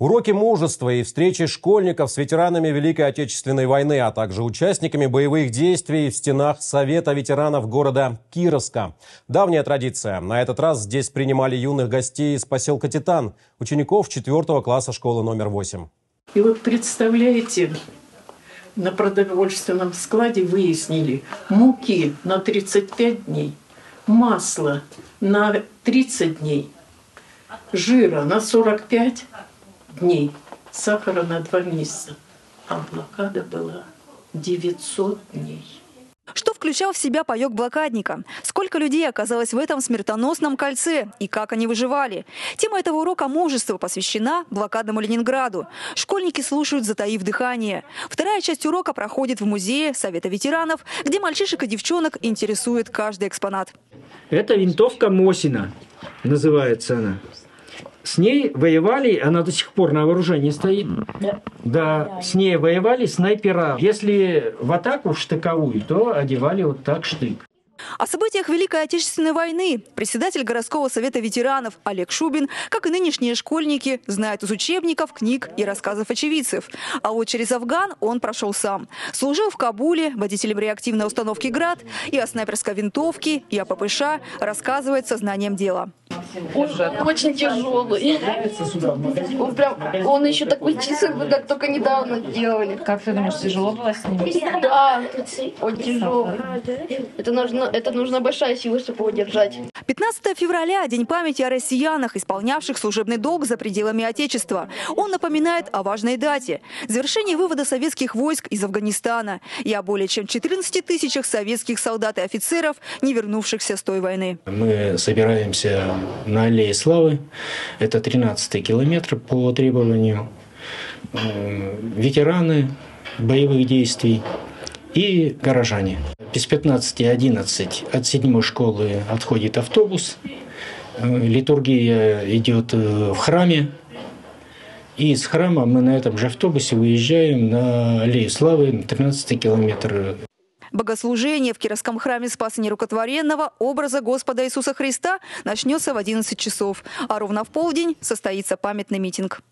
Уроки мужества и встречи школьников с ветеранами Великой Отечественной войны, а также участниками боевых действий в стенах Совета ветеранов города Кировска. Давняя традиция. На этот раз здесь принимали юных гостей из поселка Титан, учеников 4 класса школы номер 8. И вот представляете, на продовольственном складе выяснили муки на 35 дней, масло на 30 дней, жира на 45 дней, сахара на 2 месяца, а блокада была 900 дней. Что включал в себя паек блокадника? Сколько людей оказалось в этом смертоносном кольце и как они выживали? Тема этого урока мужества посвящена блокадному Ленинграду. Школьники слушают, затаив дыхание. Вторая часть урока проходит в музее Совета ветеранов, где мальчишек и девчонок интересует каждый экспонат. Это винтовка Мосина, называется она. С ней воевали, она до сих пор на вооружении стоит. Да. Да, с ней воевали снайпера. Если в атаку штыковую, то одевали вот так штык. О событиях Великой Отечественной войны председатель городского совета ветеранов Олег Шубин, как и нынешние школьники, знает из учебников, книг и рассказов очевидцев. А вот через Афган он прошел сам. Служил в Кабуле водителем реактивной установки «Град» и о снайперской винтовке, и о ППШ рассказывает сознанием дела. Он очень тяжелый. Он прям, он еще такой чистый, как только недавно делали. Как ты думаешь, тяжело было с ним? Да, очень тяжелый. Это нужно, это нужна большая сила, чтобы его держать. 15 февраля – День памяти о россиянах, исполнявших служебный долг за пределами Отечества. Он напоминает о важной дате – завершении вывода советских войск из Афганистана и о более чем 14 тысячах советских солдат и офицеров, не вернувшихся с той войны. Мы собираемся на Аллее Славы. Это 13-й километр по требованию. Э, ветераны боевых действий и горожане. Без 15.11 от седьмой школы отходит автобус. Э, литургия идет э, в храме. И из храма мы на этом же автобусе выезжаем на Аллею Славы, 13 километр Богослужение в Кировском храме Спаса Нерукотворенного образа Господа Иисуса Христа начнется в 11 часов, а ровно в полдень состоится памятный митинг.